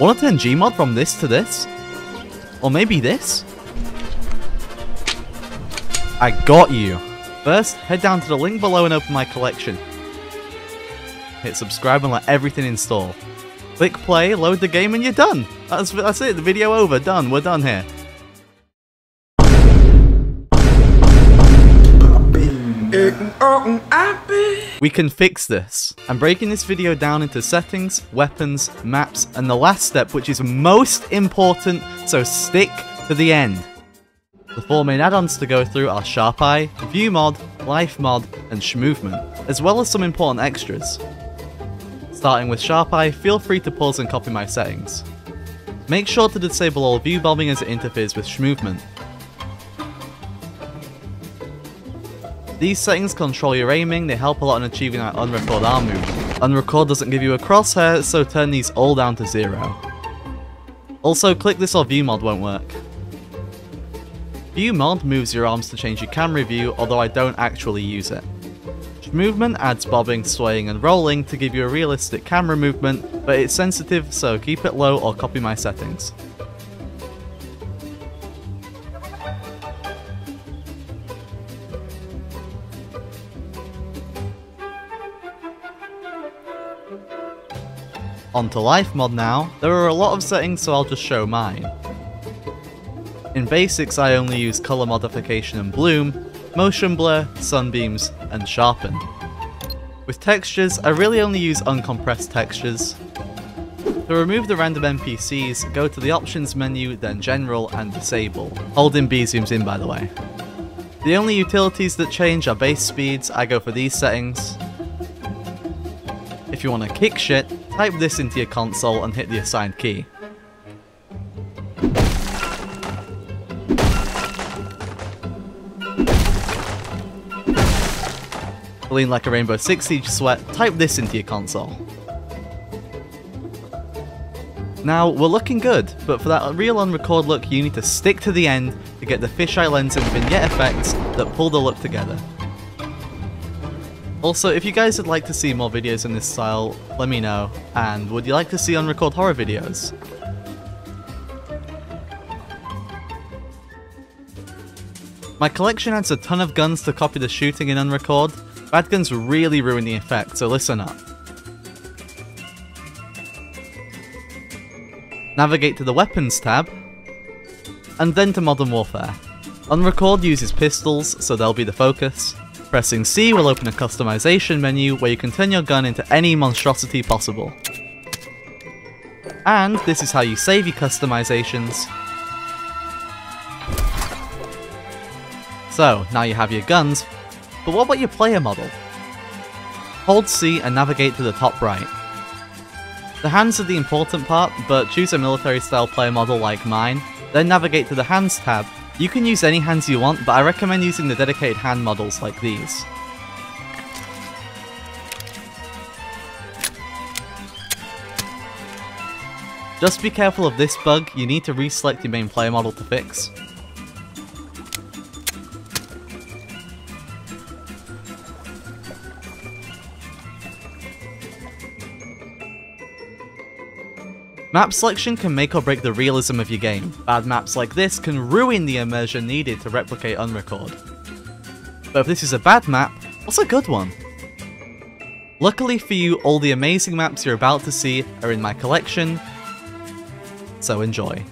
Wanna turn Gmod from this to this? Or maybe this? I got you. First, head down to the link below and open my collection. Hit subscribe and let everything install. Click play, load the game, and you're done. That's, that's it, the video over, done, we're done here. We can fix this. I'm breaking this video down into settings, weapons, maps, and the last step which is most important, so stick to the end. The four main add-ons to go through are Sharp Eye, View Mod, Life Mod, and Shmovement, as well as some important extras. Starting with Sharp Eye, feel free to pause and copy my settings. Make sure to disable all view bobbing as it interferes with Shmovement. These settings control your aiming, they help a lot in achieving that unrecord arm move. Unrecord doesn't give you a crosshair, so turn these all down to zero. Also, click this or view mod won't work. View mod moves your arms to change your camera view, although I don't actually use it. Movement adds bobbing, swaying and rolling to give you a realistic camera movement, but it's sensitive so keep it low or copy my settings. Onto life mod now, there are a lot of settings so I'll just show mine. In basics I only use colour modification and bloom, motion blur, sunbeams, and sharpen. With textures, I really only use uncompressed textures. To remove the random NPCs, go to the options menu, then general and disable. Holding B zooms in by the way. The only utilities that change are base speeds, I go for these settings. If you want to kick shit, type this into your console and hit the assigned key. Lean like a Rainbow Six Siege sweat, type this into your console. Now, we're looking good, but for that real unrecord look you need to stick to the end to get the fisheye lens and vignette effects that pull the look together. Also, if you guys would like to see more videos in this style, let me know, and would you like to see unrecord horror videos? My collection adds a ton of guns to copy the shooting in unrecord, Bad guns really ruin the effect, so listen up. Navigate to the Weapons tab, and then to Modern Warfare. Unrecord uses pistols, so they'll be the focus. Pressing C will open a customization menu where you can turn your gun into any monstrosity possible. And this is how you save your customizations. So, now you have your guns, but what about your player model? Hold C and navigate to the top right. The hands are the important part, but choose a military style player model like mine, then navigate to the hands tab. You can use any hands you want, but I recommend using the dedicated hand models like these. Just be careful of this bug, you need to reselect your main player model to fix. Map selection can make or break the realism of your game. Bad maps like this can ruin the immersion needed to replicate Unrecord. But if this is a bad map, what's a good one? Luckily for you, all the amazing maps you're about to see are in my collection, so enjoy.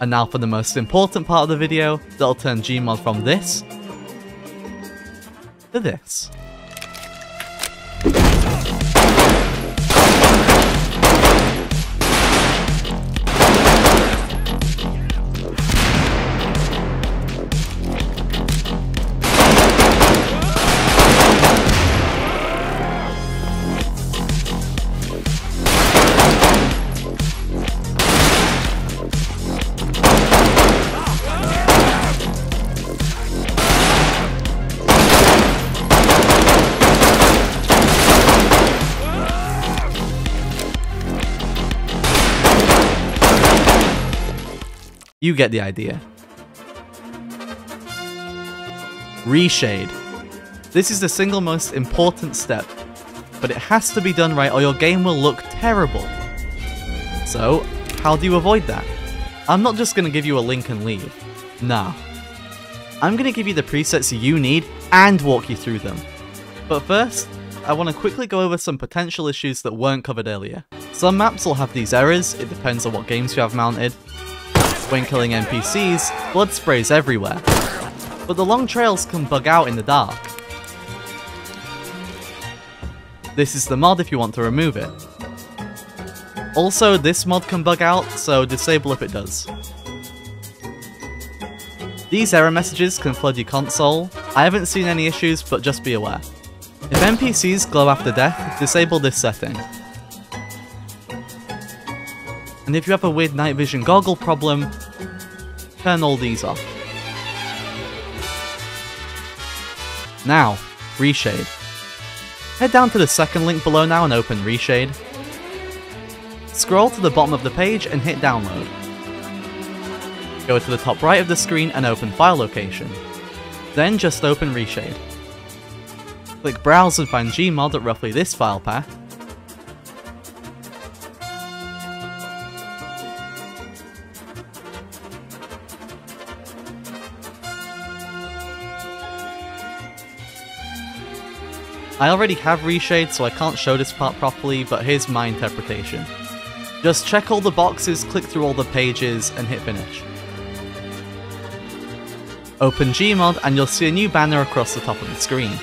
And now for the most important part of the video, that'll turn Gmod from this to this. You get the idea. Reshade. This is the single most important step, but it has to be done right or your game will look terrible. So, how do you avoid that? I'm not just going to give you a link and leave. Nah. I'm going to give you the presets you need and walk you through them. But first, I want to quickly go over some potential issues that weren't covered earlier. Some maps will have these errors, it depends on what games you have mounted, when killing NPCs, blood sprays everywhere. But the long trails can bug out in the dark. This is the mod if you want to remove it. Also, this mod can bug out, so disable if it does. These error messages can flood your console. I haven't seen any issues, but just be aware. If NPCs glow after death, disable this setting. And if you have a weird night vision goggle problem, turn all these off. Now, Reshade. Head down to the second link below now and open Reshade. Scroll to the bottom of the page and hit download. Go to the top right of the screen and open file location. Then just open Reshade. Click browse and find Gmod at roughly this file path, I already have reshade so I can't show this part properly, but here's my interpretation. Just check all the boxes, click through all the pages, and hit finish. Open Gmod and you'll see a new banner across the top of the screen.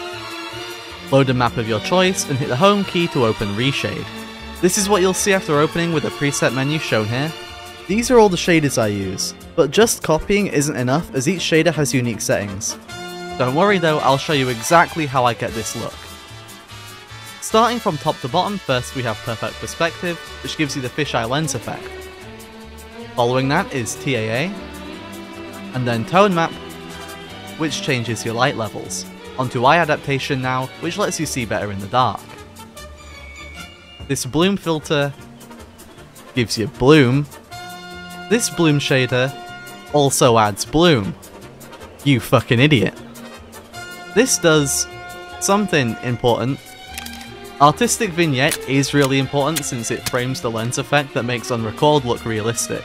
Load a map of your choice and hit the home key to open Reshade. This is what you'll see after opening with the preset menu shown here. These are all the shaders I use, but just copying isn't enough as each shader has unique settings. Don't worry though, I'll show you exactly how I get this look. Starting from top to bottom, first we have Perfect Perspective, which gives you the fisheye lens effect. Following that is TAA, and then Tone Map, which changes your light levels. Onto Eye Adaptation now, which lets you see better in the dark. This Bloom filter gives you Bloom. This Bloom shader also adds Bloom. You fucking idiot. This does something important Artistic Vignette is really important since it frames the lens effect that makes Unrecord look realistic.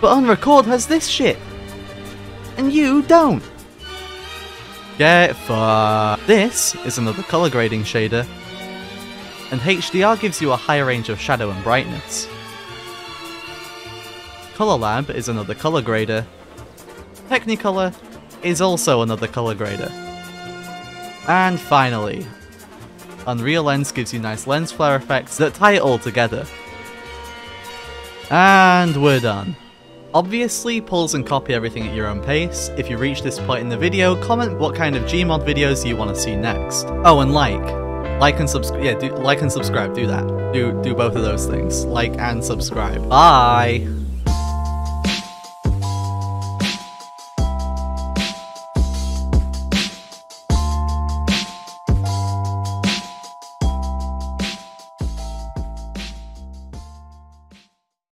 But Unrecord has this shit! And you don't! Get fucked. This is another colour grading shader, and HDR gives you a higher range of shadow and brightness. Color Lab is another colour grader. Technicolor is also another colour grader. And finally, Unreal Lens gives you nice lens flare effects that tie it all together. And we're done. Obviously, pause and copy everything at your own pace. If you reach this point in the video, comment what kind of Gmod videos you want to see next. Oh, and like. Like and subscribe. Yeah, do like and subscribe. Do that. Do do both of those things. Like and subscribe. Bye.